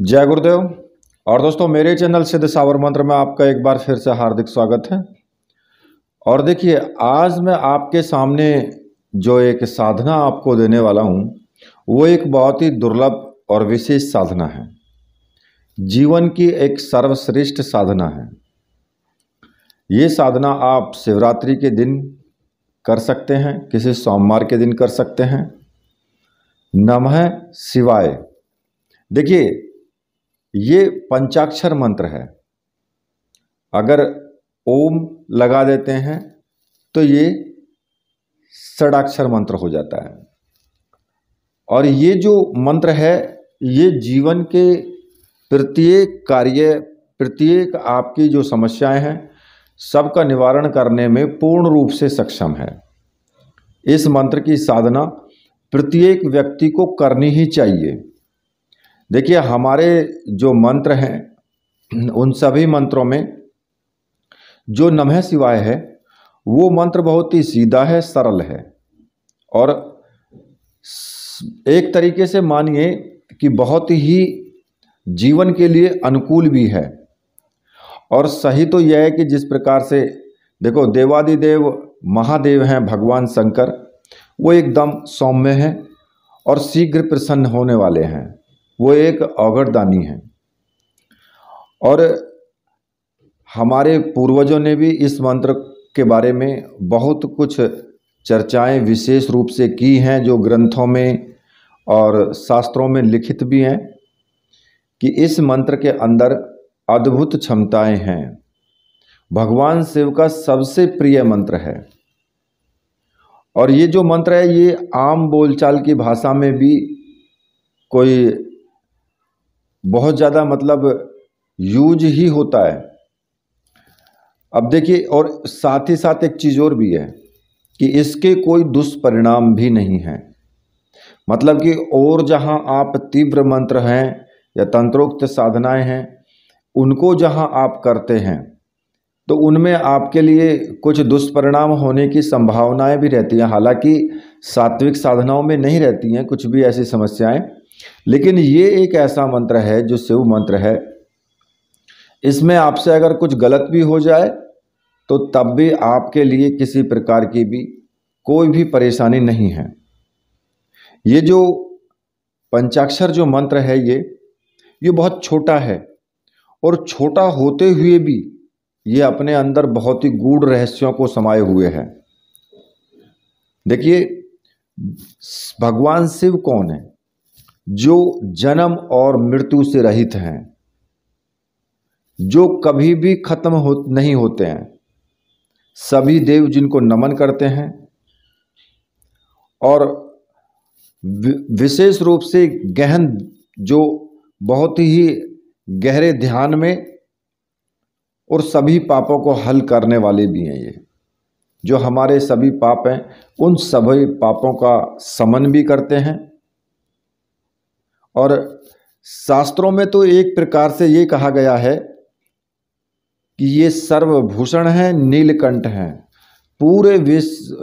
जय गुरुदेव। और दोस्तों, मेरे चैनल सिद्ध सावर मंत्र में आपका एक बार फिर से हार्दिक स्वागत है। और देखिए, आज मैं आपके सामने जो एक साधना आपको देने वाला हूँ, वो एक बहुत ही दुर्लभ और विशेष साधना है। जीवन की एक सर्वश्रेष्ठ साधना है। ये साधना आप शिवरात्रि के दिन कर सकते हैं, किसी सोमवार के दिन कर सकते हैं। नमः शिवाय। देखिए ये पंचाक्षर मंत्र है। अगर ओम लगा देते हैं तो ये षडाक्षर मंत्र हो जाता है। और ये जो मंत्र है, ये जीवन के प्रत्येक कार्य, प्रत्येक आपकी जो समस्याएँ हैं, सबका निवारण करने में पूर्ण रूप से सक्षम है। इस मंत्र की साधना प्रत्येक व्यक्ति को करनी ही चाहिए। देखिए, हमारे जो मंत्र हैं, उन सभी मंत्रों में जो नमः शिवाय है, वो मंत्र बहुत ही सीधा है, सरल है। और एक तरीके से मानिए कि बहुत ही जीवन के लिए अनुकूल भी है। और सही तो यह है कि जिस प्रकार से, देखो, देवादिदेव महादेव हैं, भगवान शंकर, वो एकदम सौम्य हैं और शीघ्र प्रसन्न होने वाले हैं। वो एक अवगढ़दानी है। और हमारे पूर्वजों ने भी इस मंत्र के बारे में बहुत कुछ चर्चाएँ विशेष रूप से की हैं, जो ग्रंथों में और शास्त्रों में लिखित भी हैं, कि इस मंत्र के अंदर अद्भुत क्षमताएँ हैं। भगवान शिव का सबसे प्रिय मंत्र है। और ये जो मंत्र है, ये आम बोलचाल की भाषा में भी कोई बहुत ज़्यादा मतलब यूज़ ही होता है। अब देखिए, और साथ ही साथ एक चीज़ और भी है कि इसके कोई दुष्परिणाम भी नहीं है। मतलब कि और जहाँ आप तीव्र मंत्र हैं या तंत्रोक्त साधनाएँ हैं, उनको जहाँ आप करते हैं तो उनमें आपके लिए कुछ दुष्परिणाम होने की संभावनाएँ भी रहती हैं। हालाँकि सात्विक साधनाओं में नहीं रहती हैं कुछ भी ऐसी समस्याएँ। लेकिन ये एक ऐसा मंत्र है जो शिव मंत्र है। इसमें आपसे अगर कुछ गलत भी हो जाए तो तब भी आपके लिए किसी प्रकार की भी कोई भी परेशानी नहीं है। ये जो पंचाक्षर जो मंत्र है ये ये बहुत छोटा है और छोटा होते हुए भी ये अपने अंदर बहुत ही गूढ़ रहस्यों को समाये हुए है। देखिए, भगवान शिव कौन है? जो जन्म और मृत्यु से रहित हैं, जो कभी भी खत्म हो, नहीं होते हैं, सभी देव जिनको नमन करते हैं और विशेष रूप से गहन जो बहुत ही गहरे ध्यान में और सभी पापों को हल करने वाले भी हैं ये। जो हमारे सभी पाप हैं, उन सभी पापों का समन भी करते हैं और शास्त्रों में तो एक प्रकार से ये कहा गया है कि ये सर्वभूषण है, नीलकंठ हैं। पूरे विश्व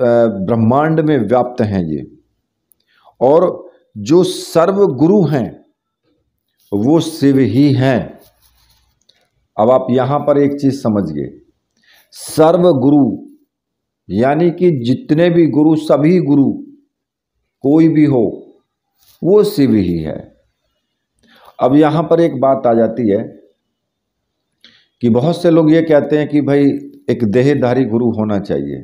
ब्रह्मांड में व्याप्त हैं ये। और जो सर्व गुरु हैं, वो शिव ही हैं। अब आप यहाँ पर एक चीज़ समझिए। सर्व गुरु यानी कि जितने भी गुरु, सभी गुरु, कोई भी हो, वो शिव ही है। अब यहाँ पर एक बात आ जाती है कि बहुत से लोग ये कहते हैं कि भाई, एक देहधारी गुरु होना चाहिए।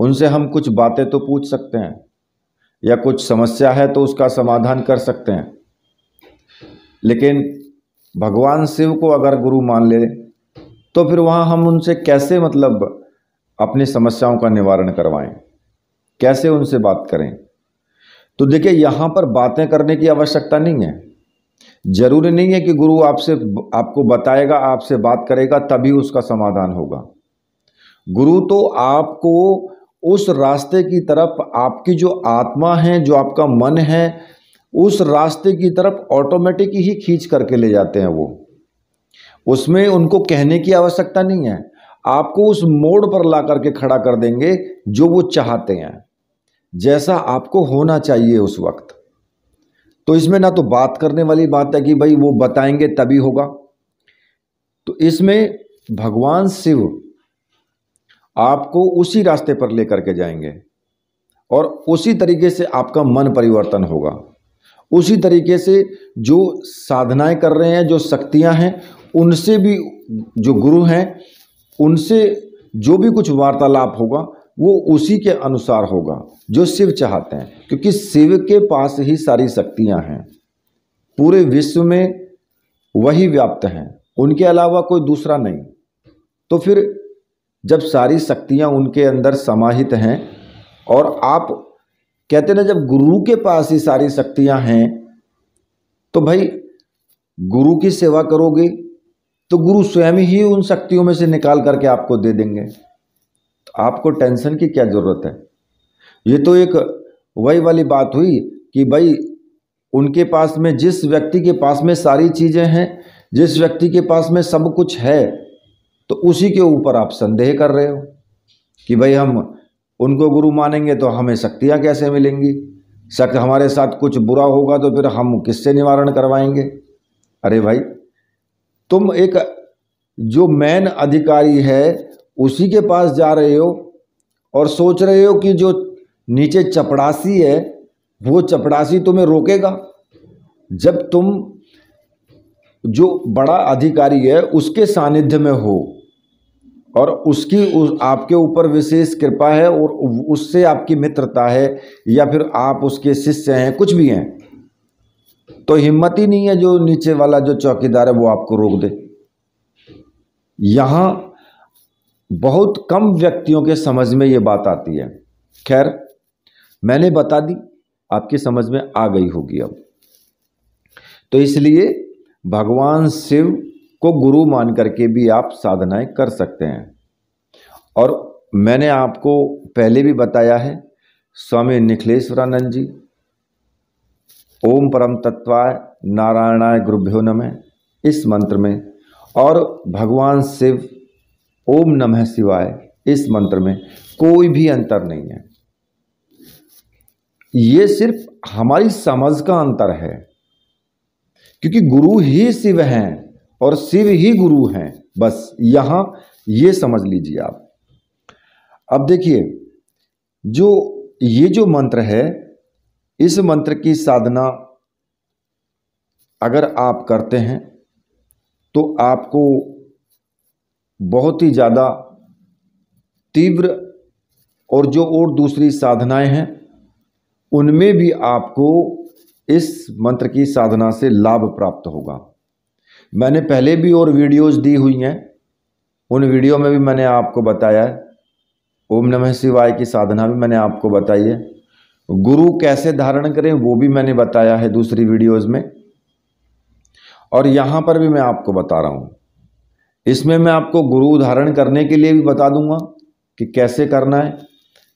उनसे हम कुछ बातें तो पूछ सकते हैं, या कुछ समस्या है तो उसका समाधान कर सकते हैं। लेकिन भगवान शिव को अगर गुरु मान ले तो फिर वहाँ हम उनसे कैसे मतलब अपनी समस्याओं का निवारण करवाएँ? कैसे उनसे बात करें? तो देखिए, यहाँ पर बातें करने की आवश्यकता नहीं है। ज़रूरी नहीं है कि गुरु आपसे, आपको बताएगा, आपसे बात करेगा, तभी उसका समाधान होगा। गुरु तो आपको उस रास्ते की तरफ़, आपकी जो आत्मा है, जो आपका मन है, उस रास्ते की तरफ़ ऑटोमेटिक ही खींच करके ले जाते हैं वो। उसमें उनको कहने की आवश्यकता नहीं है। आपको उस मोड़ पर ला करके खड़ा कर देंगे जो वो चाहते हैं। जैसा आपको होना चाहिए उस वक्त। तो इसमें ना तो बात करने वाली बात है कि भाई वो बताएँगे तभी होगा। तो इसमें भगवान शिव आपको उसी रास्ते पर लेकर के जाएँगे और उसी तरीके से आपका मन परिवर्तन होगा। उसी तरीके से जो साधनाएँ कर रहे हैं, जो शक्तियाँ हैं, उनसे भी जो गुरु हैं, उनसे जो भी कुछ वार्तालाप होगा वो उसी के अनुसार होगा, जो शिव चाहते हैं। क्योंकि शिव के पास ही सारी शक्तियाँ हैं। पूरे विश्व में वही व्याप्त हैं। उनके अलावा कोई दूसरा नहीं। तो फिर जब सारी शक्तियाँ उनके अंदर समाहित हैं, और आप कहते ना, जब गुरु के पास ही सारी शक्तियाँ हैं तो भाई गुरु की सेवा करोगे तो गुरु स्वयं ही उन शक्तियों में से निकाल करके आपको दे देंगे। तो आपको टेंशन की क्या ज़रूरत है? ये तो एक वही वाली बात हुई कि भाई, उनके पास में, जिस व्यक्ति के पास में सारी चीज़ें हैं, जिस व्यक्ति के पास में सब कुछ है तो उसी के ऊपर आप संदेह कर रहे हो कि भाई हम उनको गुरु मानेंगे तो हमें शक्तियाँ कैसे मिलेंगी? शक हमारे साथ कुछ बुरा होगा तो फिर हम किससे निवारण करवाएँगे? अरे भाई, तुम एक जो मैन अधिकारी है उसी के पास जा रहे हो और सोच रहे हो कि जो नीचे चपड़ासी है, वो चपड़ासी तुम्हें रोकेगा। जब तुम जो बड़ा अधिकारी है, उसके सानिध्य में हो और उसकी उस आपके ऊपर विशेष कृपा है और उससे आपकी मित्रता है या फिर आप उसके शिष्य हैं, कुछ भी हैं तो हिम्मत ही नहीं है जो नीचे वाला जो चौकीदार है, वो आपको रोक दे। यहाँ बहुत कम व्यक्तियों के समझ में ये बात आती है। खैर, मैंने बता दी, आपकी समझ में आ गई होगी अब। तो इसलिए भगवान शिव को गुरु मान करके भी आप साधनाएँ कर सकते हैं। और मैंने आपको पहले भी बताया है, स्वामी निखिलेश्वरानंद जी, ओम परम तत्वाय नारायणाय गुरुभ्यो नमः, इस मंत्र में। और भगवान शिव ओम नमः शिवाय, इस मंत्र में कोई भी अंतर नहीं है। ये सिर्फ़ हमारी समझ का अंतर है, क्योंकि गुरु ही शिव हैं और शिव ही गुरु हैं। बस यहाँ ये समझ लीजिए आप। अब देखिए, जो ये जो मंत्र है, इस मंत्र की साधना अगर आप करते हैं तो आपको बहुत ही ज़्यादा तीव्र और जो और दूसरी साधनाएँ हैं, उनमें भी आपको इस मंत्र की साधना से लाभ प्राप्त होगा। मैंने पहले भी और वीडियोस दी हुई हैं। उन वीडियो में भी मैंने आपको बताया है। ओम नमः शिवाय की साधना भी मैंने आपको बताई है। गुरु कैसे धारण करें, वो भी मैंने बताया है दूसरी वीडियोस में। और यहाँ पर भी मैं आपको बता रहा हूँ। इसमें मैं आपको गुरु धारण करने के लिए भी बता दूँगा कि कैसे करना है,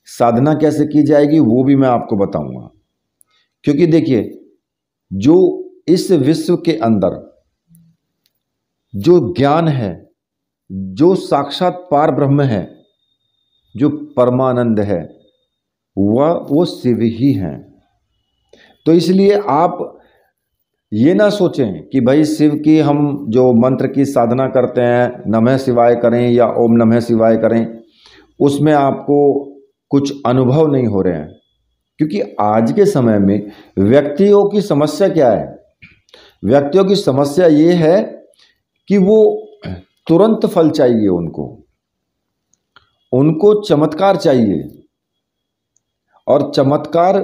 साधना कैसे की जाएगी, वो भी मैं आपको बताऊँगा। क्योंकि देखिए, जो इस विश्व के अंदर जो ज्ञान है, जो साक्षात पार ब्रह्म है, जो परमानंद है, वह वो शिव ही हैं। तो इसलिए आप ये ना सोचें कि भाई शिव की हम जो मंत्र की साधना करते हैं, नमः शिवाय करें या ओम नमः शिवाय करें, उसमें आपको कुछ अनुभव नहीं हो रहे हैं। क्योंकि आज के समय में व्यक्तियों की समस्या क्या है? व्यक्तियों की समस्या ये है कि वो तुरंत फल चाहिए उनको। उनको चमत्कार चाहिए और चमत्कार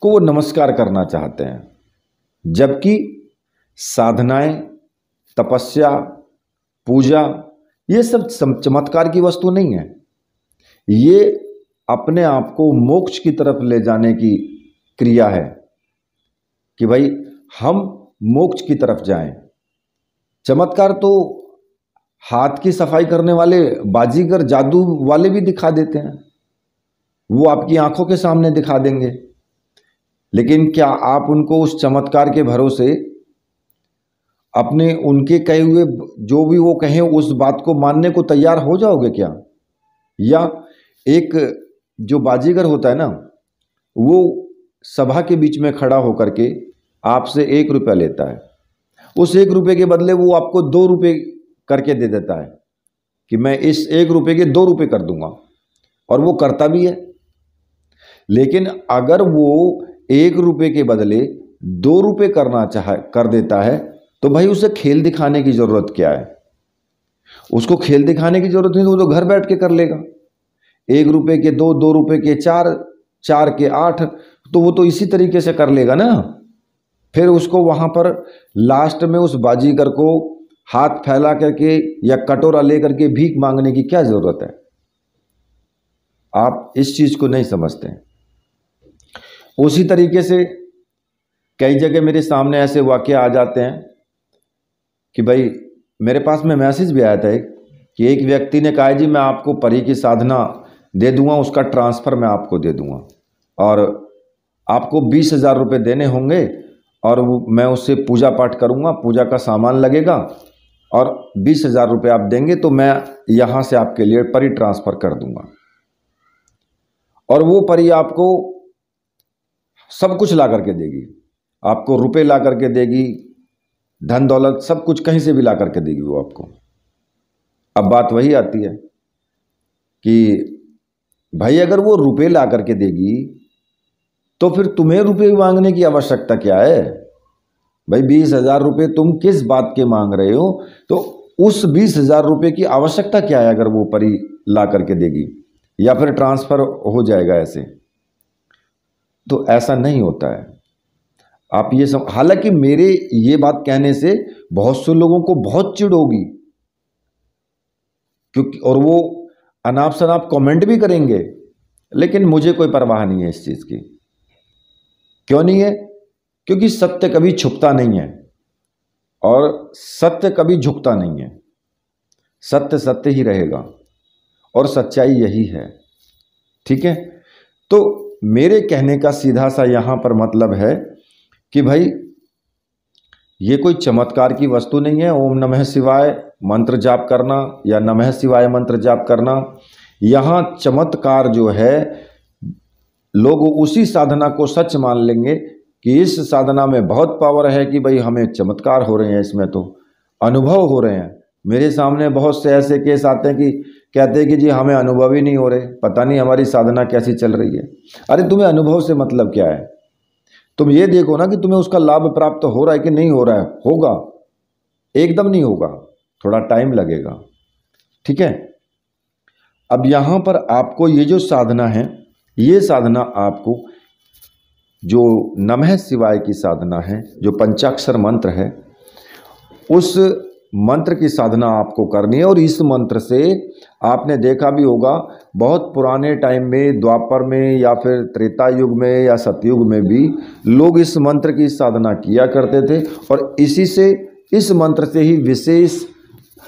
को वो नमस्कार करना चाहते हैं। जबकि साधनाएँ, तपस्या, पूजा, ये सब चमत्कार की वस्तु नहीं है। ये अपने आप को मोक्ष की तरफ़ ले जाने की क्रिया है कि भाई हम मोक्ष की तरफ़ जाएँ। चमत्कार तो हाथ की सफ़ाई करने वाले, बाजीगर, जादू वाले भी दिखा देते हैं। वो आपकी आँखों के सामने दिखा देंगे। लेकिन क्या आप उनको उस चमत्कार के भरोसे अपने उनके कहे हुए जो भी वो कहें उस बात को मानने को तैयार हो जाओगे क्या? या एक जो बाजीगर होता है ना, वो सभा के बीच में खड़ा होकर के आपसे एक रुपया लेता है। उस एक रुपये के बदले वो आपको दो रुपये करके दे देता है कि मैं इस एक रुपये के दो रुपये कर दूँगा। और वो करता भी है। लेकिन अगर वो एक रुपये के बदले दो रुपये करना चाहे, कर देता है तो भाई उसे खेल दिखाने की ज़रूरत क्या है? उसको खेल दिखाने की ज़रूरत नहीं तो वो तो घर बैठ के कर लेगा। एक रुपये के दो दो रुपये के चार चार के आठ तो वो तो इसी तरीके से कर लेगा ना। फिर उसको वहाँ पर लास्ट में उस बाजीगर को हाथ फैला करके या कटोरा लेकर के भीख मांगने की क्या ज़रूरत है? आप इस चीज़ को नहीं समझते उसी तरीके से कई जगह मेरे सामने ऐसे वाक्य आ जाते हैं कि भाई, मेरे पास में मैसेज भी आया था एक, कि एक व्यक्ति ने कहा जी, मैं आपको परी की साधना दे दूँगा, उसका ट्रांसफ़र मैं आपको दे दूँगा। और आपको बीस हज़ार रुपये देने होंगे और मैं उससे पूजा पाठ करूँगा, पूजा का सामान लगेगा और बीस हज़ार रुपये आप देंगे तो मैं यहाँ से आपके लिए परी ट्रांसफ़र कर दूँगा। और वो परी आपको सब कुछ ला करके देगी। आपको रुपए ला करके देगी, धन दौलत सब कुछ कहीं से भी ला करके देगी वो आपको। अब बात वही आती है कि भाई अगर वो रुपए ला करके देगी तो फिर तुम्हें रुपए मांगने की आवश्यकता क्या है? भाई बीस हज़ार रुपये तुम किस बात के मांग रहे हो? तो उस बीस हज़ार रुपये की आवश्यकता क्या है अगर वो परी ला करके देगी? या फिर ट्रांसफ़र हो जाएगा ऐसे? तो ऐसा नहीं होता है। आप ये सब, हालाँकि मेरे ये बात कहने से बहुत से लोगों को बहुत चिड़ होगी, क्योंकि, और वो अनाप शनाप कमेंट भी करेंगे, लेकिन मुझे कोई परवाह नहीं है इस चीज़ की। क्यों नहीं है? क्योंकि सत्य कभी छुपता नहीं है, और सत्य कभी झुकता नहीं है। सत्य सत्य ही रहेगा, और सच्चाई यही है। ठीक है? तो मेरे कहने का सीधा सा यहाँ पर मतलब है कि भाई, ये कोई चमत्कार की वस्तु नहीं है। ओम नमः शिवाय, मंत्र जाप करना या नमः शिवाय मंत्र जाप करना। यहाँ चमत्कार जो है, लोग उसी साधना को सच मान लेंगे कि इस साधना में बहुत पावर है कि भाई हमें चमत्कार हो रहे हैं इसमें तो अनुभव हो रहे हैं। मेरे सामने बहुत से ऐसे केस आते हैं कि कहते हैं कि जी, हमें अनुभव ही नहीं हो रहे, पता नहीं हमारी साधना कैसी चल रही है। अरे, तुम्हें अनुभव से मतलब क्या है? तुम ये देखो ना कि तुम्हें उसका लाभ प्राप्त हो रहा है कि नहीं हो रहा है। होगा। एकदम नहीं होगा। थोड़ा टाइम लगेगा। ठीक है? अब यहाँ पर आपको ये जो साधना है, ये साधना आपको जो नमः शिवाय की साधना है, जो पंचाक्षर मंत्र है, उस मंत्र की साधना आपको करनी है और इस मंत्र से आपने देखा भी होगा, बहुत पुराने टाइम में, द्वापर में या फिर त्रेता युग में या सतयुग में भी लोग इस मंत्र की साधना किया करते थे और इसी से, इस मंत्र से ही विशेष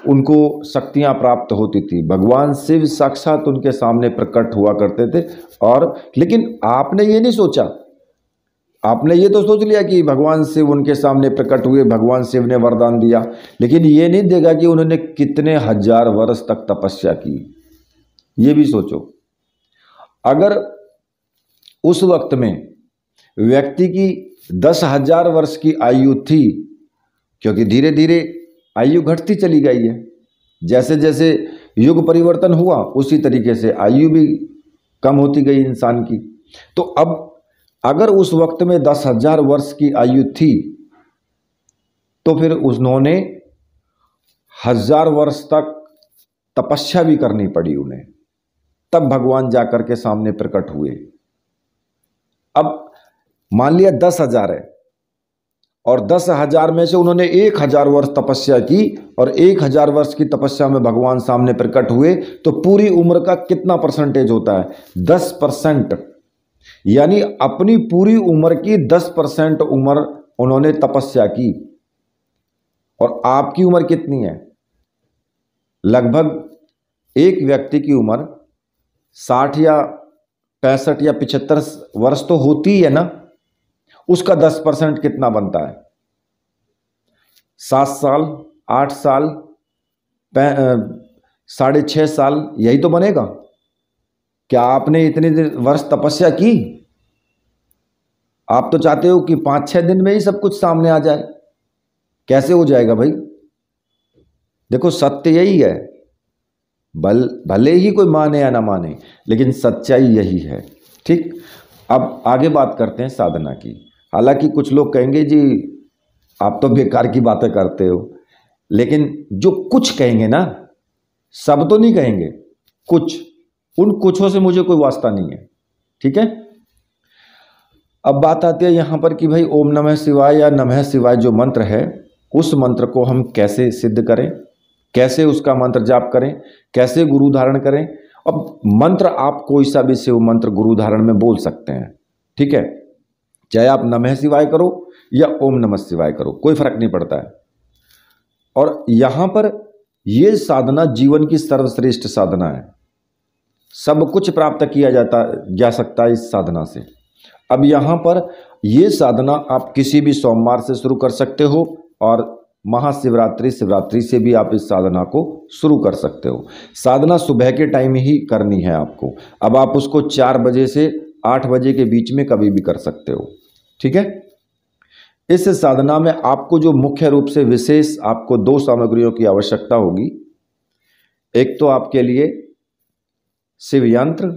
उनको शक्तियाँ प्राप्त होती थी। भगवान शिव साक्षात उनके सामने प्रकट हुआ करते थे और, लेकिन आपने ये नहीं सोचा आपने ये तो सोच लिया कि भगवान शिव उनके सामने प्रकट हुए, भगवान शिव ने वरदान दिया, लेकिन ये नहीं देगा कि उन्होंने कितने हज़ार वर्ष तक तपस्या की। ये भी सोचो। अगर उस वक्त में व्यक्ति की दस हज़ार वर्ष की आयु थी, क्योंकि धीरे धीरे आयु घटती चली गई है जैसे जैसे युग परिवर्तन हुआ, उसी तरीके से आयु भी कम होती गई इंसान की। तो अब अगर उस वक्त में दस हज़ार वर्ष की आयु थी तो फिर उन्होंने हज़ार वर्ष तक तपस्या भी करनी पड़ी उन्हें। तब भगवान जाकर के सामने प्रकट हुए। अब मान लिया दस हज़ार है, और दस हज़ार में से उन्होंने एक हज़ार वर्ष तपस्या की, और एक हज़ार वर्ष की तपस्या में भगवान सामने प्रकट हुए तो पूरी उम्र का कितना परसेंटेज होता है? दस परसेंट यानी अपनी पूरी उम्र की दस परसेंट उम्र उन्होंने तपस्या की। और आपकी उम्र कितनी है? लगभग एक व्यक्ति की उम्र साठ या पैंसठ या पिछहत्तर वर्ष तो होती है ना? उसका दस परसेंट कितना बनता है? सात साल, आठ साल साढ़े छः साल, यही तो बनेगा। क्या आपने इतने वर्ष तपस्या की? आप तो चाहते हो कि पाँच छः दिन में ही सब कुछ सामने आ जाए। कैसे हो जाएगा भाई? देखो, सत्य यही है। भल भले ही कोई माने या ना माने, लेकिन सच्चाई यही है। ठीक? अब आगे बात करते हैं साधना की। हालाँकि कुछ लोग कहेंगे, जी, आप तो बेकार की बातें करते हो। लेकिन जो कुछ कहेंगे ना, सब तो नहीं कहेंगे। कुछ उन कुछों से मुझे कोई वास्ता नहीं है। ठीक है? अब बात आती है यहाँ पर कि भाई, ओम नमः शिवाय या नमः शिवाय जो मंत्र है, उस मंत्र को हम कैसे सिद्ध करें? कैसे उसका मंत्र जाप करें? कैसे गुरु धारण करें? अब मंत्र आप कोई सा भी शिव मंत्र गुरु धारण में बोल सकते हैं। ठीक है? चाहे आप नमः शिवाय करो या ओम नमः शिवाय करो, कोई फ़र्क नहीं पड़ता है। और यहाँ पर यह साधना जीवन की सर्वश्रेष्ठ साधना है। सब कुछ प्राप्त किया जाता, जा सकता है इस साधना से। अब यहाँ पर यह साधना आप किसी भी सोमवार से शुरू कर सकते हो और महाशिवरात्रि, शिवरात्रि से भी आप इस साधना को शुरू कर सकते हो। साधना सुबह के टाइम ही करनी है आपको। अब आप उसको चार बजे से आठ बजे के बीच में कभी भी कर सकते हो। ठीक है? इस साधना में आपको जो मुख्य रूप से विशेष आपको दो सामग्रियों की आवश्यकता होगी। एक तो आपके लिए शिव यंत्र,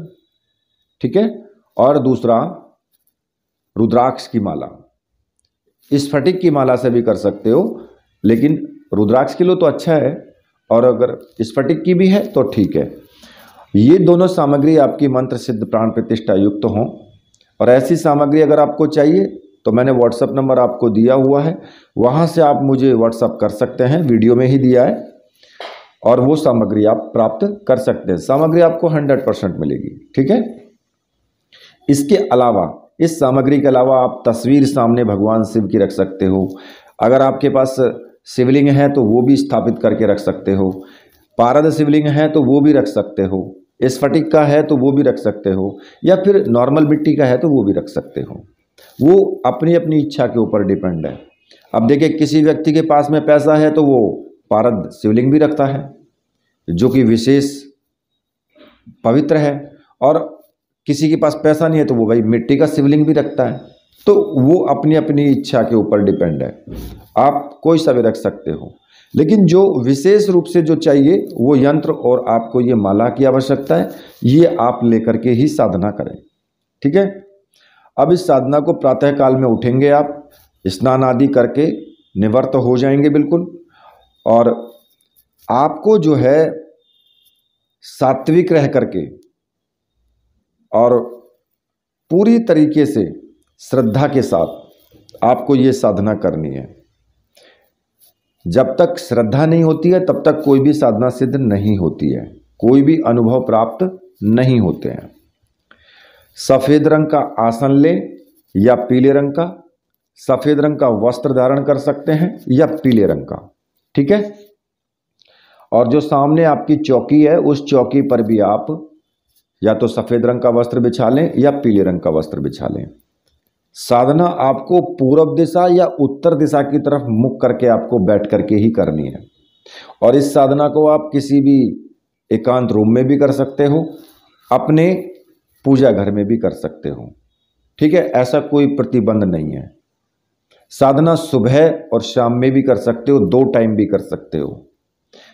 ठीक है? और दूसरा, रुद्राक्ष की माला। स्फटिक की माला से भी कर सकते हो, लेकिन रुद्राक्ष के लिए तो अच्छा है, और अगर स्फटिक की भी है तो ठीक है। ये दोनों सामग्री आपकी मंत्र सिद्ध प्राण प्रतिष्ठा युक्त तो हों, और ऐसी सामग्री अगर आपको चाहिए तो मैंने व्हाट्सअप नंबर आपको दिया हुआ है, वहाँ से आप मुझे व्हाट्सअप कर सकते हैं, वीडियो में ही दिया है। और वो सामग्री आप प्राप्त कर सकते हैं। सामग्री आपको हंड्रेड परसेंट मिलेगी, ठीक है? इसके अलावा, इस सामग्री के अलावा आप तस्वीर सामने भगवान शिव की रख सकते हो। अगर आपके पास शिवलिंग है तो वो भी स्थापित करके रख सकते हो। पारद शिवलिंग है तो वो भी रख सकते हो। स्फटिक का है तो वो भी रख सकते हो। या फिर नॉर्मल मिट्टी का है तो वो भी रख सकते हो। वो अपनी अपनी इच्छा के ऊपर डिपेंड है। अब देखिए, किसी व्यक्ति के पास में पैसा है तो वो पारद शिवलिंग भी रखता है, जो कि विशेष पवित्र है, और किसी के पास पैसा नहीं है तो वो भाई मिट्टी का शिवलिंग भी रखता है। तो वो अपनी अपनी इच्छा के ऊपर डिपेंड है। आप कोई सा भी रख सकते हो। लेकिन जो विशेष रूप से जो चाहिए, वो यंत्र और आपको ये माला की आवश्यकता है, ये आप लेकर के ही साधना करें। ठीक है? अब इस साधना को प्रातः काल में उठेंगे आप, स्नान आदि करके निवर्त हो जाएँगे बिल्कुल। और आपको जो है सात्विक रह करके और पूरी तरीके से श्रद्धा के साथ आपको ये साधना करनी है। जब तक श्रद्धा नहीं होती है, तब तक कोई भी साधना सिद्ध नहीं होती है। कोई भी अनुभव प्राप्त नहीं होते हैं। सफ़ेद रंग का आसन ले या पीले रंग का, सफ़ेद रंग का वस्त्र धारण कर सकते हैं या पीले रंग का। ठीक है? और जो सामने आपकी चौकी है, उस चौकी पर भी आप या तो सफ़ेद रंग का वस्त्र बिछा लें या पीले रंग का वस्त्र बिछा लें। साधना आपको पूर्व दिशा या उत्तर दिशा की तरफ़ मुख करके आपको बैठ करके ही करनी है। और इस साधना को आप किसी भी एकांत रूम में भी कर सकते हो, अपने पूजा घर में भी कर सकते हो। ठीक है? ऐसा कोई प्रतिबंध नहीं है। साधना सुबह और शाम में भी कर सकते हो, दो टाइम भी कर सकते हो।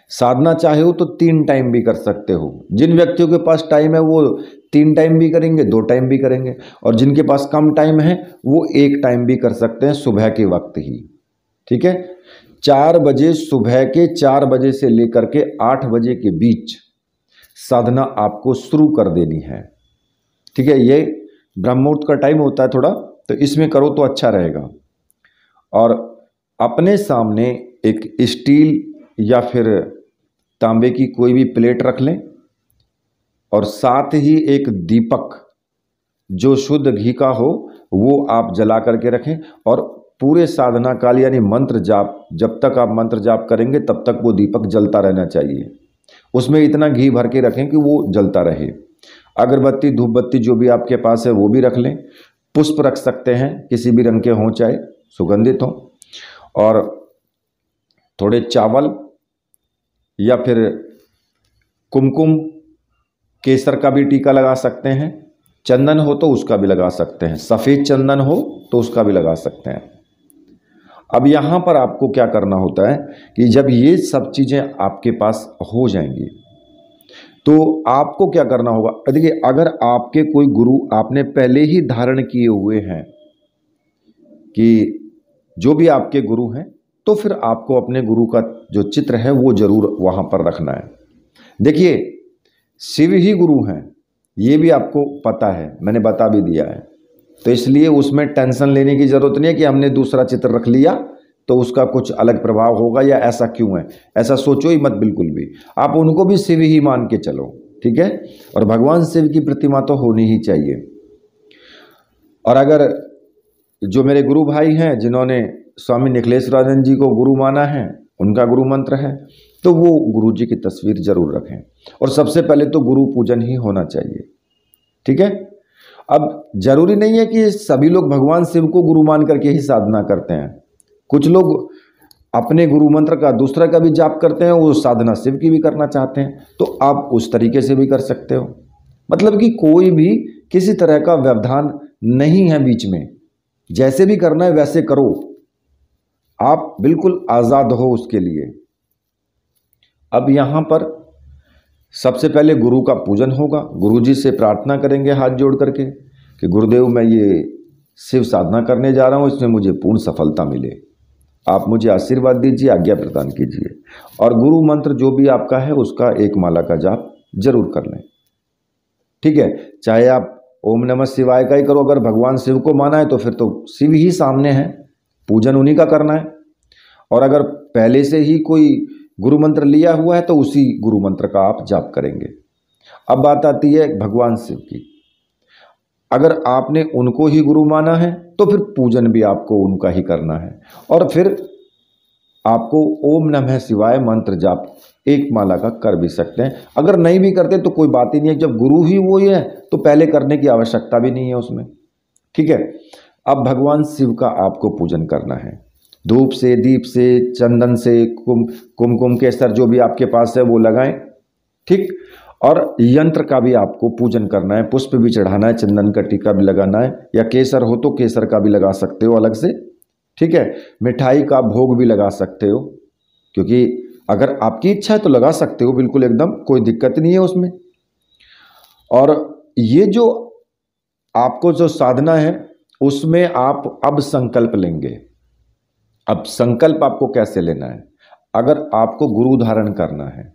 साधना चाहे हो तो तीन टाइम भी कर सकते हो। जिन व्यक्तियों के पास टाइम है, वो तीन टाइम भी करेंगे, दो टाइम भी करेंगे। और जिनके पास कम टाइम है, वो एक टाइम भी कर सकते हैं सुबह के वक्त ही। ठीक है? चार बजे सुबह के चार बजे से लेकर के आठ बजे के बीच साधना आपको शुरू कर देनी है। ठीक है? ये ब्रह्ममुहूर्त का टाइम होता है थोड़ा तो इसमें करो तो अच्छा रहेगा। और अपने सामने एक स्टील या फिर तांबे की कोई भी प्लेट रख लें और साथ ही एक दीपक, जो शुद्ध घी का हो, वो आप जला करके रखें और पूरे साधना काल यानी मंत्र जाप, जब तक आप मंत्र जाप करेंगे, तब तक वो दीपक जलता रहना चाहिए। उसमें इतना घी भर के रखें कि वो जलता रहे। अगरबत्ती धूप बत्ती जो भी आपके पास है, वो भी रख लें। पुष्प रख सकते हैं, किसी भी रंग के हों चाहे। सुगंधित हों और थोड़े चावल या फिर कुमकुम, केसर का भी टीका लगा सकते हैं। चंदन हो तो उसका भी लगा सकते हैं। सफ़ेद चंदन हो तो उसका भी लगा सकते हैं। अब यहाँ पर आपको क्या करना होता है कि जब ये सब चीज़ें आपके पास हो जाएँगी तो आपको क्या करना होगा? देखिए, अगर आपके कोई गुरु आपने पहले ही धारण किए हुए हैं कि जो भी आपके गुरु हैं तो फिर आपको अपने गुरु का जो चित्र है, वो ज़रूर वहाँ पर रखना है। देखिए, शिव ही गुरु हैं, ये भी आपको पता है, मैंने बता भी दिया है। तो इसलिए उसमें टेंशन लेने की ज़रूरत नहीं है कि हमने दूसरा चित्र रख लिया तो उसका कुछ अलग प्रभाव होगा या ऐसा क्यों है? ऐसा सोचो ही मत बिल्कुल भी। आप उनको भी शिव ही मान के चलो, ठीक है? और भगवान शिव की प्रतिमा तो होनी ही चाहिए। और अगर जो मेरे गुरु भाई हैं, जिन्होंने स्वामी निखिलेश राजन जी को गुरु माना है, उनका गुरु मंत्र है तो वो गुरु जी की तस्वीर ज़रूर रखें। और सबसे पहले तो गुरु पूजन ही होना चाहिए। ठीक है? अब ज़रूरी नहीं है कि सभी लोग भगवान शिव को गुरु मान करके ही साधना करते हैं। कुछ लोग अपने गुरु मंत्र का, दूसरा का भी जाप करते हैं, वो साधना शिव की भी करना चाहते हैं तो आप उस तरीके से भी कर सकते हो। मतलब कि कोई भी किसी तरह का व्यवधान नहीं है बीच में। जैसे भी करना है वैसे करो। आप बिल्कुल आज़ाद हो उसके लिए। अब यहाँ पर सबसे पहले गुरु का पूजन होगा। गुरु जी से प्रार्थना करेंगे हाथ जोड़ करके कि गुरुदेव, मैं ये शिव साधना करने जा रहा हूँ, इसमें मुझे पूर्ण सफलता मिले। आप मुझे आशीर्वाद दीजिए, आज्ञा प्रदान कीजिए। और गुरु मंत्र जो भी आपका है, उसका एक माला का जाप ज़रूर कर लें। ठीक है? चाहे आप ओम नमः शिवाय का ही करो। अगर भगवान शिव को माना है तो फिर तो शिव ही सामने है। पूजन उन्हीं का करना है। और अगर पहले से ही कोई गुरु मंत्र लिया हुआ है तो उसी गुरु मंत्र का आप जाप करेंगे। अब बात आती है भगवान शिव की। अगर आपने उनको ही गुरु माना है तो फिर पूजन भी आपको उनका ही करना है। और फिर आपको ओम नमः शिवाय मंत्र जाप, एक माला का कर भी सकते हैं। अगर नहीं भी करते तो कोई बात ही नहीं है, जब गुरु ही वो ही है तो पहले करने की आवश्यकता भी नहीं है उसमें। ठीक है? अब भगवान शिव का आपको पूजन करना है। धूप से, दीप से, चंदन से, कुम, कुमकुम केसर जो भी आपके पास है, वो लगाएँ। ठीक? और यंत्र का भी आपको पूजन करना है, पुष्प भी चढ़ाना है, चंदन का टीका भी लगाना है, या केसर हो तो केसर का भी लगा सकते हो अलग से। ठीक है? मिठाई का भोग भी लगा सकते हो, क्योंकि अगर आपकी इच्छा है तो लगा सकते हो, बिल्कुल एकदम, कोई दिक्कत नहीं है उसमें। और ये जो आपको जो साधना है, उसमें आप अब संकल्प लेंगे। अब संकल्प आपको कैसे लेना है? अगर आपको गुरु धारण करना है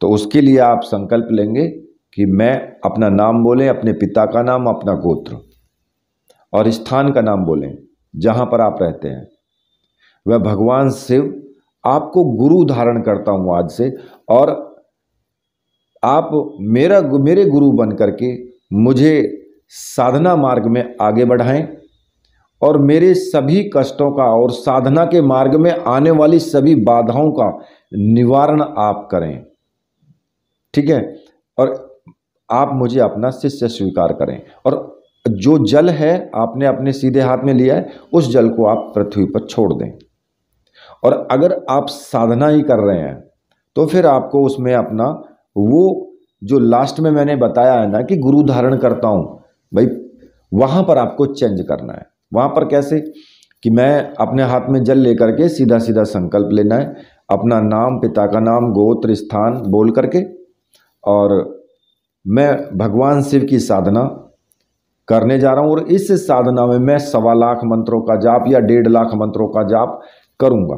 तो उसके लिए आप संकल्प लेंगे कि मैं अपना नाम बोलें, अपने पिता का नाम, अपना गोत्र, और स्थान का नाम बोलें। जहाँ पर आप रहते हैं। वह भगवान शिव आपको गुरु धारण करता हूँ आज से और आप मेरा मेरे गुरु बन करके मुझे साधना मार्ग में आगे बढ़ाएँ और मेरे सभी कष्टों का और साधना के मार्ग में आने वाली सभी बाधाओं का निवारण आप करें। ठीक है? और आप मुझे अपना शिष्य स्वीकार करें और जो जल है आपने अपने सीधे हाथ में लिया है, उस जल को आप पृथ्वी पर छोड़ दें। और अगर आप साधना ही कर रहे हैं तो फिर आपको उसमें अपना वो जो लास्ट में मैंने बताया है ना कि गुरु धारण करता हूँ, भाई, वहाँ पर आपको चेंज करना है। वहाँ पर कैसे? कि मैं अपने हाथ में जल लेकर के सीधा सीधा संकल्प लेना है, अपना नाम, पिता का नाम, गोत्र, स्थान बोल करके। और मैं भगवान शिव की साधना करने जा रहा हूँ और इस साधना में मैं सवा लाख मंत्रों का जाप या डेढ़ लाख मंत्रों का जाप करूँगा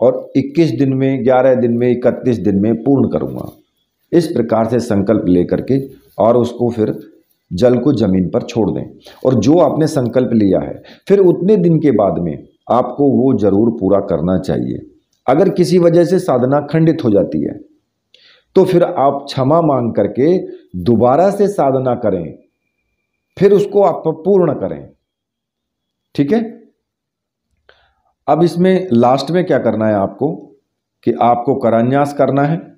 और 21 दिन में 11 दिन में 31 दिन में पूर्ण करूँगा। इस प्रकार से संकल्प लेकर के और उसको फिर जल को ज़मीन पर छोड़ दें। और जो आपने संकल्प लिया है, फिर उतने दिन के बाद में आपको वो ज़रूर पूरा करना चाहिए। अगर किसी वजह से साधना खंडित हो जाती है तो फिर आप क्षमा मांग करके दोबारा से साधना करें। फिर उसको आप पूर्ण करें। ठीक है? अब इसमें लास्ट में क्या करना है आपको? कि आपको करान्यास करना है।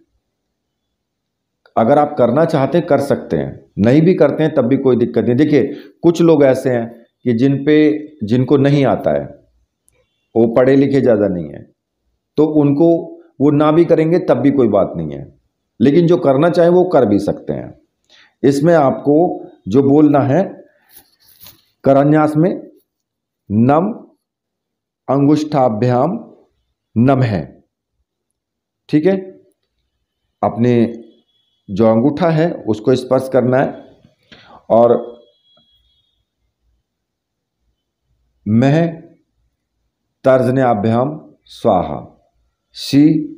अगर आप करना चाहते, कर सकते हैं। नहीं भी करते हैं, तब भी कोई दिक्कत नहीं। देखिए, कुछ लोग ऐसे हैं कि जिन पे, जिनको नहीं आता है, वो पढ़े लिखे ज़्यादा नहीं है। तो उनको, वो ना भी करेंगे, तब भी कोई बात नहीं है। लेकिन जो करना चाहे, वो कर भी सकते हैं। इसमें आपको जो बोलना है, करन्यास में, नम अंगुष्ठाभ्याम नम है। ठीक है? अपने जो अंगूठा है, उसको स्पर्श करना है। और मह तर्जन्याभ्याम स्वाहा। सी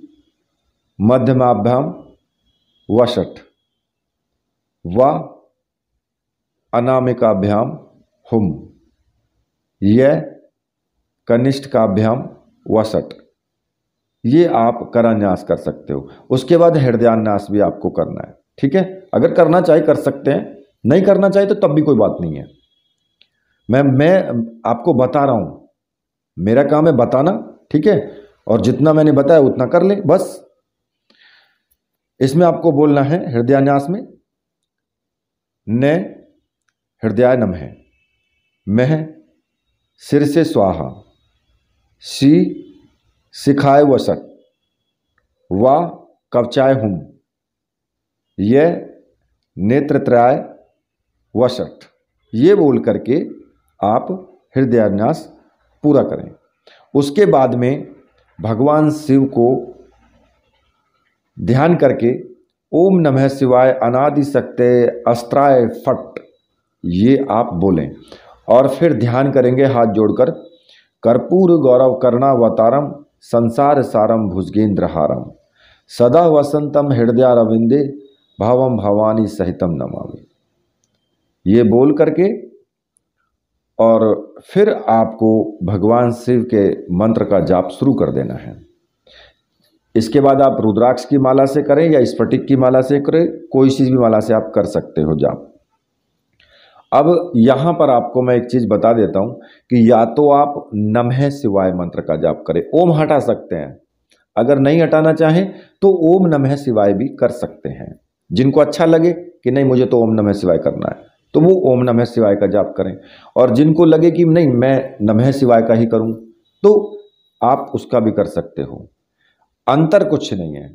मध्यमाभ्याम वशट व अनामिकाभ्याम हुम। यह कनिष्ठ काभ्याम वसट ये आप करान्यास कर सकते हो। उसके बाद हृदयान्यास भी आपको करना है। ठीक है? अगर करना चाहे कर सकते हैं। नहीं करना चाहे तो तब भी कोई बात नहीं है। मैं मैं आपको बता रहा हूँ। मेरा काम है बताना। ठीक है? और जितना मैंने बताया उतना कर ले। बस। इसमें आपको बोलना है हृदयान्यास में। न हृदय नम है। मह, सिर से स्वाहा। शी सिखाए वसत। व कवचाय हुम। यह नेत्रत्राय वसट ये बोल करके आप हृदयान्यास पूरा करें। उसके बाद में भगवान शिव को ध्यान करके ओम नमः शिवाय अनादि सकते अस्त्राय फट ये आप बोलें। और फिर ध्यान करेंगे हाथ जोड़कर, कर्पूर गौरव कर्णावतारम संसार सारम भुजगेंद्रहारम। सदा वसंतम हृदय रविंदे, भावम भवानी सहितम नमामि। ये बोल करके, और फिर आपको भगवान शिव के मंत्र का जाप शुरू कर देना है। इसके बाद आप रुद्राक्ष की माला से करें या स्फटिक की माला से करें, कोई चीज़ भी माला से आप कर सकते हो जाप। अब यहाँ पर आपको मैं एक चीज़ बता देता हूँ कि या तो आप नमः शिवाय मंत्र का जाप करें, ओम हटा सकते हैं। अगर नहीं हटाना चाहें तो ओम नमः शिवाय भी कर सकते हैं। जिनको अच्छा लगे कि नहीं, मुझे तो ओम नमः शिवाय करना है तो वो ओम नमः शिवाय का जाप करें। और जिनको लगे कि नहीं, मैं नमः शिवाय का ही करूँ तो आप उसका भी कर सकते हो। अंतर कुछ नहीं है,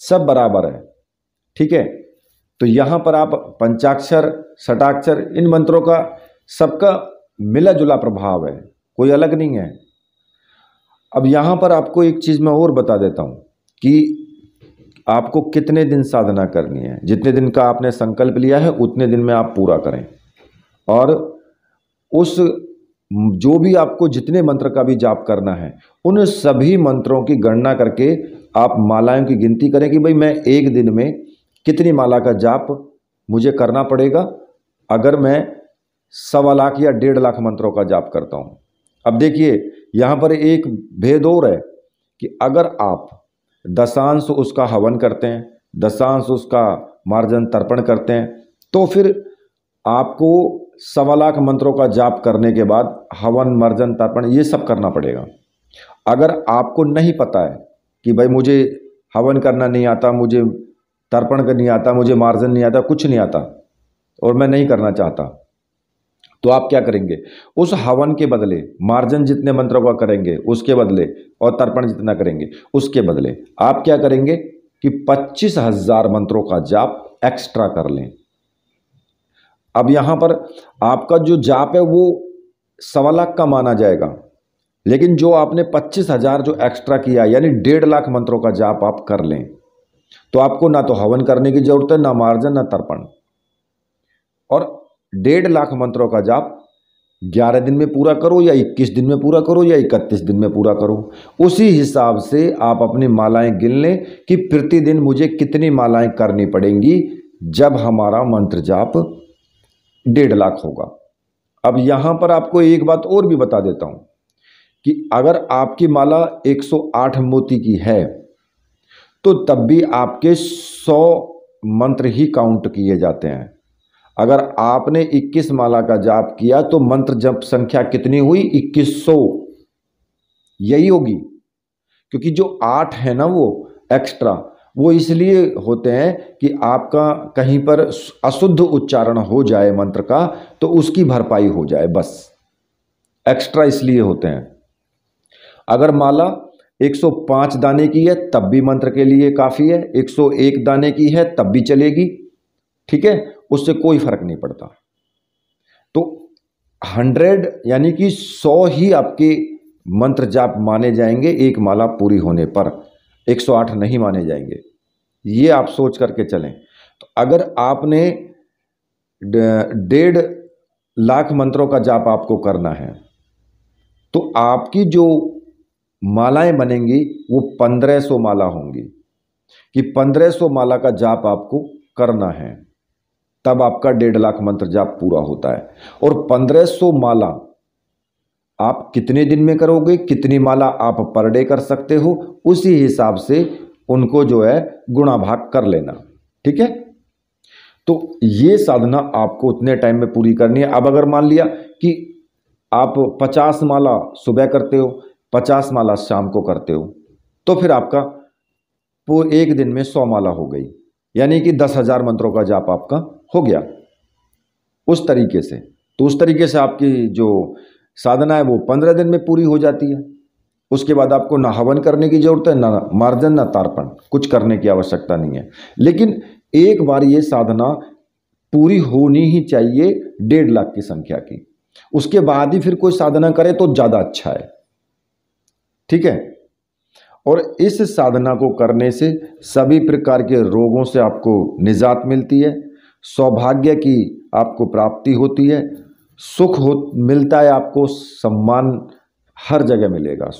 सब बराबर है, ठीक है? तो यहाँ पर आप पंचाक्षर सटाक्षर इन मंत्रों का सबका मिला जुला प्रभाव है। कोई अलग नहीं है। अब यहाँ पर आपको एक चीज़ मैं और बता देता हूँ कि आपको कितने दिन साधना करनी है। जितने दिन का आपने संकल्प लिया है, उतने दिन में आप पूरा करें। और उस जो भी आपको जितने मंत्र का भी जाप करना है, उन सभी मंत्रों की गणना करके आप मालाओं की गिनती करें कि भाई मैं एक दिन में कितनी माला का जाप मुझे करना पड़ेगा अगर मैं सवा लाख या डेढ़ लाख मंत्रों का जाप करता हूँ। अब देखिए, यहाँ पर एक भेद और है कि अगर आप दशांश उसका हवन करते हैं, दशांश उसका मार्जन तर्पण करते हैं तो फिर आपको सवा लाख मंत्रों का जाप करने के बाद हवन, मर्जन, तर्पण ये सब करना पड़ेगा। अगर आपको नहीं पता है कि भाई मुझे हवन करना नहीं आता, मुझे तर्पण नहीं आता, मुझे मार्जन नहीं आता, कुछ नहीं आता और मैं नहीं करना चाहता। तो आप क्या करेंगे? उस हवन के बदले, मार्जन जितने मंत्रों का करेंगे, उसके बदले और तर्पण जितना करेंगे, उसके बदले आप क्या करेंगे कि पच्चीस हज़ार मंत्रों का जाप एक्स्ट्रा कर लें। अब यहाँ पर आपका जो जाप है वो सवा लाख का माना जाएगा, लेकिन जो आपने पच्चीस हज़ार जो एक्स्ट्रा किया, यानी डेढ़ लाख मंत्रों का जाप आप कर लें तो आपको ना तो हवन करने की ज़रूरत है, ना मार्जन, ना तर्पण। और डेढ़ लाख मंत्रों का जाप ग्यारह दिन में पूरा करो या इक्कीस दिन में पूरा करो या इकतीस दिन में पूरा करो। उसी हिसाब से आप अपनी मालाएँ गिन लें कि प्रतिदिन मुझे कितनी मालाएँ करनी पड़ेंगी जब हमारा मंत्र जाप डेढ़ लाख होगा। अब यहाँ पर आपको एक बात और भी बता देता हूँ कि अगर आपकी माला 108 मोती की है तो तब भी आपके सौ मंत्र ही काउंट किए जाते हैं। अगर आपने 21 माला का जाप किया तो मंत्र जप संख्या कितनी हुई? 2100 यही होगी। क्योंकि जो आठ है ना वो एक्स्ट्रा वो इसलिए होते हैं कि आपका कहीं पर अशुद्ध उच्चारण हो जाए मंत्र का तो उसकी भरपाई हो जाए बस। एक्स्ट्रा इसलिए होते हैं। अगर माला 105 दाने की है, तब भी मंत्र के लिए काफ़ी है। 101 दाने की है, तब भी चलेगी। ठीक है? उससे कोई फ़र्क नहीं पड़ता। तो हंड्रेड यानी कि सौ ही आपके मंत्र जाप माने जाएँगे, एक माला पूरी होने पर। 108 नहीं माने जाएँगे। ये आप सोच करके चलें। तो अगर आपने डेढ़ लाख मंत्रों का जाप आपको करना है तो आपकी जो मालाएँ बनेंगी, वो पंद्रह सौ माला होंगी। कि पंद्रह सौ माला का जाप आपको करना है। तब आपका डेढ़ लाख मंत्र जाप पूरा होता है। और पंद्रह सौ माला आप कितने दिन में करोगे, कितनी माला आप पर डे कर सकते हो, उसी हिसाब से उनको जो है गुणा भाग कर लेना। ठीक है? तो ये साधना आपको उतने टाइम में पूरी करनी है। अब अगर मान लिया कि आप पचास माला सुबह करते हो, पचास माला शाम को करते हो तो फिर आपका वो एक दिन में सौ माला हो गई। यानी कि दस हज़ार मंत्रों का जाप आपका हो गया। उस तरीके से। तो उस तरीके से आपकी जो साधना है वो पंद्रह दिन में पूरी हो जाती है। उसके बाद आपको ना हवन करने की ज़रूरत है, ना मार्जन, ना तार्पण। कुछ करने की आवश्यकता नहीं है। लेकिन एक बार ये साधना पूरी होनी ही चाहिए डेढ़ लाख की संख्या की। उसके बाद ही फिर कोई साधना करे तो ज़्यादा अच्छा है। ठीक है? और इस साधना को करने से सभी प्रकार के रोगों से आपको निजात मिलती है। सौभाग्य की आपको प्राप्ति होती है। सुख हो, मिलता है आपको, सम्मान हर जगह मिलेगा।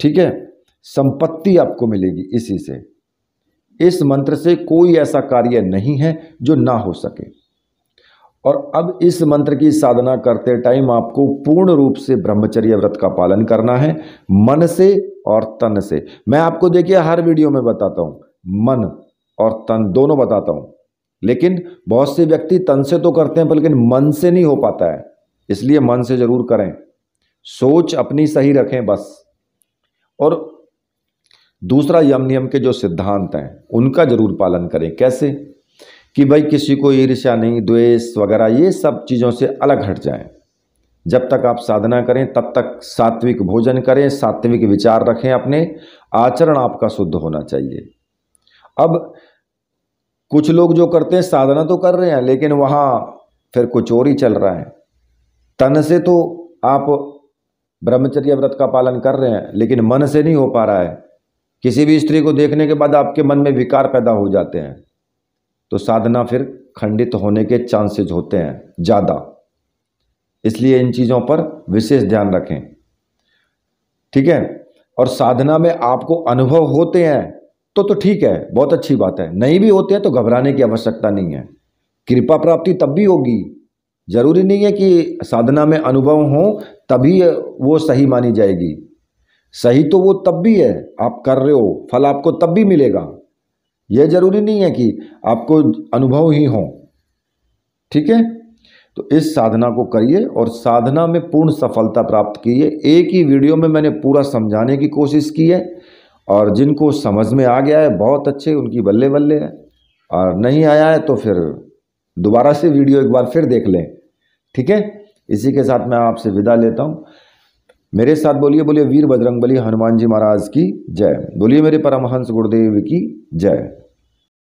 ठीक है? संपत्ति आपको मिलेगी इसी से। इस मंत्र से कोई ऐसा कार्य नहीं है जो ना हो सके। और अब इस मंत्र की साधना करते टाइम आपको पूर्ण रूप से ब्रह्मचर्य व्रत का पालन करना है, मन से और तन से। मैं आपको देखिए हर वीडियो में बताता हूँ। मन और तन दोनों बताता हूँ। लेकिन बहुत से व्यक्ति तन से तो करते हैं, पर लेकिन मन से नहीं हो पाता है। इसलिए मन से ज़रूर करें। सोच अपनी सही रखें बस। और दूसरा यम नियम के जो सिद्धांत हैं, उनका ज़रूर पालन करें। कैसे? कि भाई किसी को ईर्ष्या नहीं, द्वेष वगैरह, ये सब चीज़ों से अलग हट जाएँ। जब तक आप साधना करें, तब तक सात्विक भोजन करें, सात्विक विचार रखें अपने। आचरण आपका शुद्ध होना चाहिए। अब कुछ लोग जो करते हैं, साधना तो कर रहे हैं, लेकिन वहाँ फिर कुछ और ही चल रहा है। तन से तो आप ब्रह्मचर्य व्रत का पालन कर रहे हैं, लेकिन मन से नहीं हो पा रहा है। किसी भी स्त्री को देखने के बाद आपके मन में विकार पैदा हो जाते हैं। तो साधना फिर खंडित होने के चांसेस होते हैं, ज़्यादा। इसलिए इन चीज़ों पर विशेष ध्यान रखें। ठीक है? और साधना में आपको अनुभव होते हैं तो तो ठीक है, बहुत अच्छी बात है। नहीं भी होते हैं तो घबराने की आवश्यकता नहीं है। कृपा प्राप्ति तब भी होगी। ज़रूरी नहीं है कि साधना में अनुभव हो, तभी वो सही मानी जाएगी। सही तो वो तब भी है, आप कर रहे हो, फल आपको तब भी मिलेगा। यह ज़रूरी नहीं है कि आपको अनुभव ही हो। ठीक है? तो इस साधना को करिए और साधना में पूर्ण सफलता प्राप्त कीजिए। एक ही वीडियो में मैंने पूरा समझाने की कोशिश की है। और जिनको समझ में आ गया है, बहुत अच्छे, उनकी बल्ले बल्ले हैं। और नहीं आया है तो फिर दोबारा से वीडियो एक बार फिर देख लें। ठीक है? इसी के साथ मैं आपसे विदा लेता हूँ। मेरे साथ बोलिए बोलिए वीर बजरंग बली हनुमान जी महाराज की जय। बोलिए मेरे परमहंस गुरुदेव की जय।